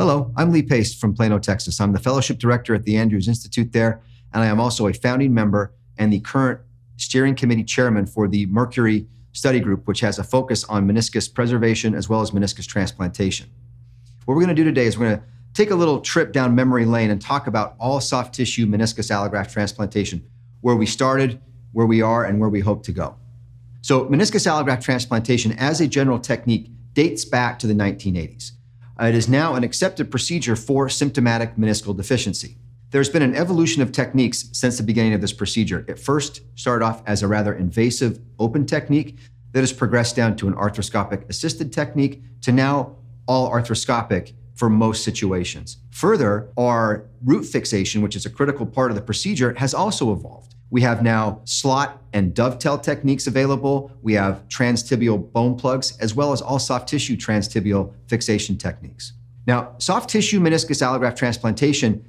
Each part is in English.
Hello, I'm Lee Pace from Plano, Texas. I'm the fellowship director at the Andrews Institute there, and I am also a founding member and the current steering committee chairman for the Mercury Study Group, which has a focus on meniscus preservation as well as meniscus transplantation. What we're going to do today is we're going to take a little trip down memory lane and talk about all soft tissue meniscus allograft transplantation, where we started, where we are, and where we hope to go. So, meniscus allograft transplantation as a general technique dates back to the 1980s. Uh, it is now an accepted procedure for symptomatic meniscal deficiency. There's been an evolution of techniques since the beginning of this procedure. It first started off as a rather invasive open technique that has progressed down to an arthroscopic assisted technique to now all arthroscopic for most situations. Further, our root fixation, which is a critical part of the procedure, has also evolved. We have now slot and dovetail techniques available. We have transtibial bone plugs, as well as all soft tissue transtibial fixation techniques. Now, soft tissue meniscus allograft transplantation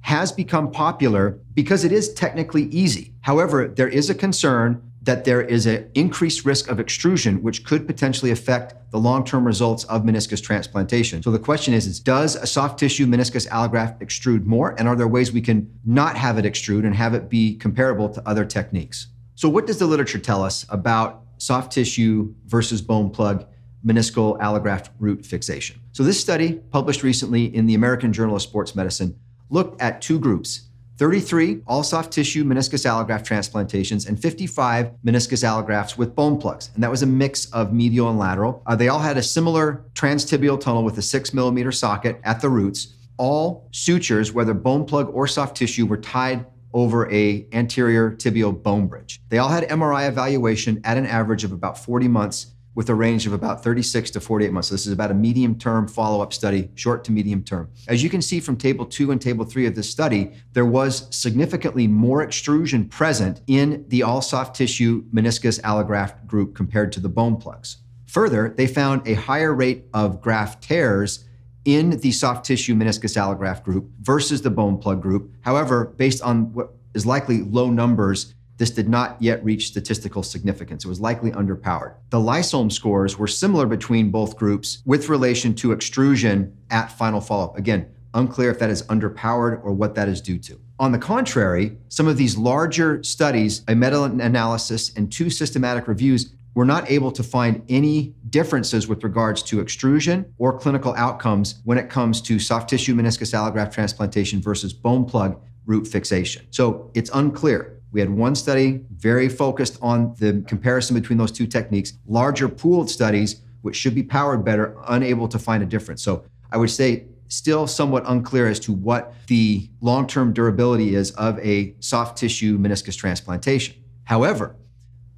has become popular because it is technically easy. However, there is a concern that there is an increased risk of extrusion, which could potentially affect the long-term results of meniscus transplantation. So the question is, is does a soft tissue meniscus allograft extrude more? And are there ways we can not have it extrude and have it be comparable to other techniques? So what does the literature tell us about soft tissue versus bone plug meniscal allograft root fixation? So this study, published recently in the American Journal of Sports Medicine, looked at two groups 33 all soft tissue meniscus allograft transplantations, and 55 meniscus allografts with bone plugs. And that was a mix of medial and lateral. Uh, they all had a similar transtibial tunnel with a six millimeter socket at the roots. All sutures, whether bone plug or soft tissue, were tied over a anterior tibial bone bridge. They all had MRI evaluation at an average of about 40 months with a range of about 36 to 48 months. So this is about a medium term follow up study, short to medium term. As you can see from table two and table three of this study, there was significantly more extrusion present in the all soft tissue meniscus allograft group compared to the bone plugs. Further, they found a higher rate of graft tears in the soft tissue meniscus allograft group versus the bone plug group. However, based on what is likely low numbers this did not yet reach statistical significance. It was likely underpowered. The Lysholm scores were similar between both groups with relation to extrusion at final follow up. Again, unclear if that is underpowered or what that is due to. On the contrary, some of these larger studies, a meta analysis, and two systematic reviews were not able to find any differences with regards to extrusion or clinical outcomes when it comes to soft tissue meniscus allograft transplantation versus bone plug root fixation. So it's unclear. We had one study very focused on the comparison between those two techniques, larger pooled studies, which should be powered better, unable to find a difference. So I would say still somewhat unclear as to what the long term durability is of a soft tissue meniscus transplantation. However,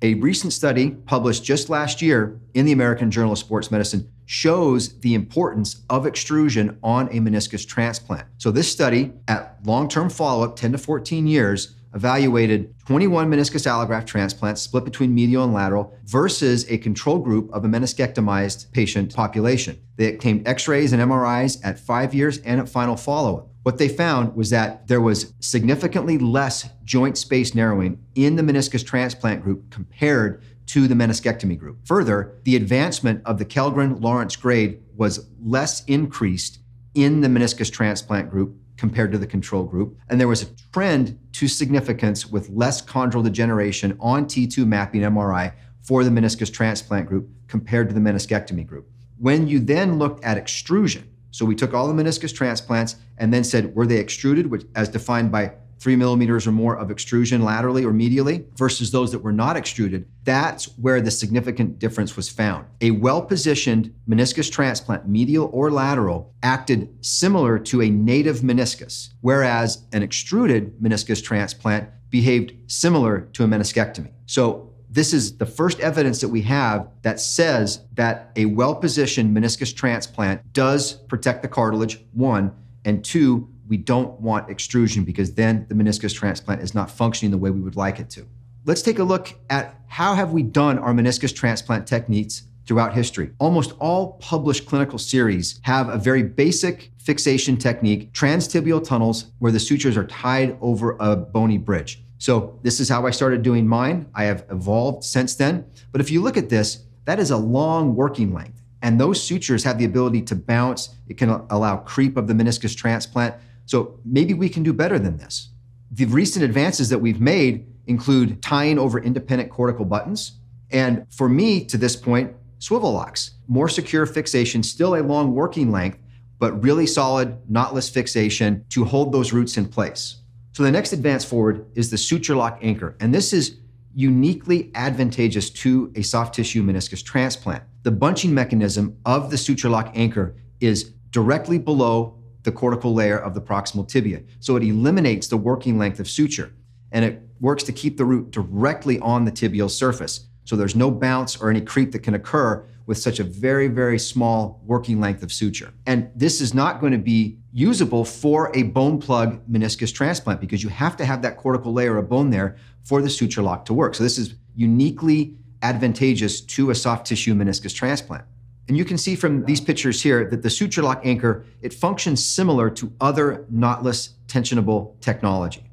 a recent study published just last year in the American Journal of Sports Medicine shows the importance of extrusion on a meniscus transplant. So, this study at long term follow up, 10 to 14 years, evaluated 21 meniscus allograft transplants split between medial and lateral versus a control group of a meniscectomized patient population. They obtained x rays and MRIs at five years and at final follow up. What they found was that there was significantly less joint space narrowing in the meniscus transplant group compared to the meniscectomy group. Further, the advancement of the Kellgren Lawrence grade was less increased in the meniscus transplant group compared to the control group. And there was a trend to significance with less chondral degeneration on T2 mapping MRI for the meniscus transplant group compared to the meniscectomy group. When you then looked at extrusion, so we took all the meniscus transplants and then said, were they extruded, which as defined by three millimeters or more of extrusion laterally or medially versus those that were not extruded, that's where the significant difference was found. A well positioned meniscus transplant, medial or lateral, acted similar to a native meniscus, whereas an extruded meniscus transplant behaved similar to a meniscectomy. So this is the first evidence that we have that says that a well positioned meniscus transplant does protect the cartilage, one, and two, we don't want extrusion because then the meniscus transplant is not functioning the way we would like it to. Let's take a look at how have we done our meniscus transplant techniques throughout history. Almost all published clinical series have a very basic fixation technique, transtibial tunnels where the sutures are tied over a bony bridge. So this is how I started doing mine. I have evolved since then. But if you look at this, that is a long working length. And those sutures have the ability to bounce. It can allow creep of the meniscus transplant. So maybe we can do better than this. The recent advances that we've made include tying over independent cortical buttons. And for me, to this point, SwiveLocks. More secure fixation, still a long working length, but really solid knotless fixation to hold those roots in place. So the next advance forward is the SutureLoc anchor. And this is uniquely advantageous to a soft tissue meniscus transplant. The bunching mechanism of the SutureLoc anchor is directly below the cortical layer of the proximal tibia. So it eliminates the working length of suture and it works to keep the root directly on the tibial surface. So there's no bounce or any creep that can occur with such a very, very small working length of suture. And this is not going to be usable for a bone plug meniscus transplant because you have to have that cortical layer of bone there for the SutureLoc to work. So this is uniquely advantageous to a soft tissue meniscus transplant. And you can see from these pictures here that the SutureLoc anchor, it functions similar to other knotless tensionable technology.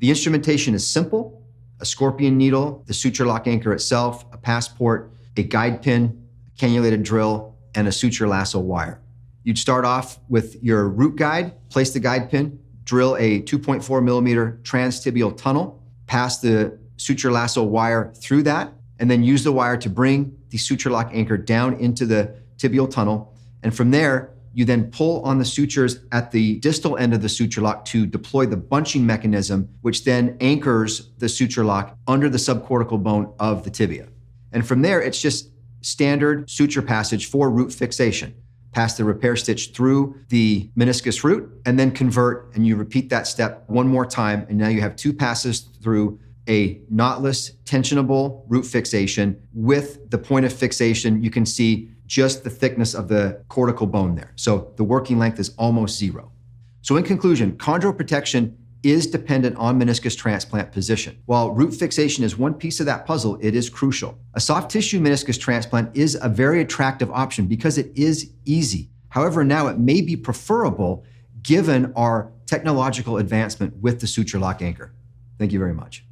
The instrumentation is simple, a scorpion needle, the suture lock anchor itself, a passport, a guide pin, a cannulated drill, and a suture lasso wire. You'd start off with your root guide, place the guide pin, drill a 2.4 millimeter transtibial tunnel, pass the suture lasso wire through that, and then use the wire to bring the SutureLoc anchor down into the tibial tunnel. And from there, you then pull on the sutures at the distal end of the SutureLoc to deploy the bunching mechanism, which then anchors the SutureLoc under the subcortical bone of the tibia. And from there, it's just standard suture passage for root fixation. Pass the repair stitch through the meniscus root and then convert, and you repeat that step one more time. And now you have two passes through a knotless, tensionable root fixation with the point of fixation. You can see just the thickness of the cortical bone there. So the working length is almost zero. So, in conclusion, chondroprotection is dependent on meniscus transplant position. While root fixation is one piece of that puzzle, it is crucial. A soft tissue meniscus transplant is a very attractive option because it is easy. However, now it may be preferable given our technological advancement with the SutureLoc anchor. Thank you very much.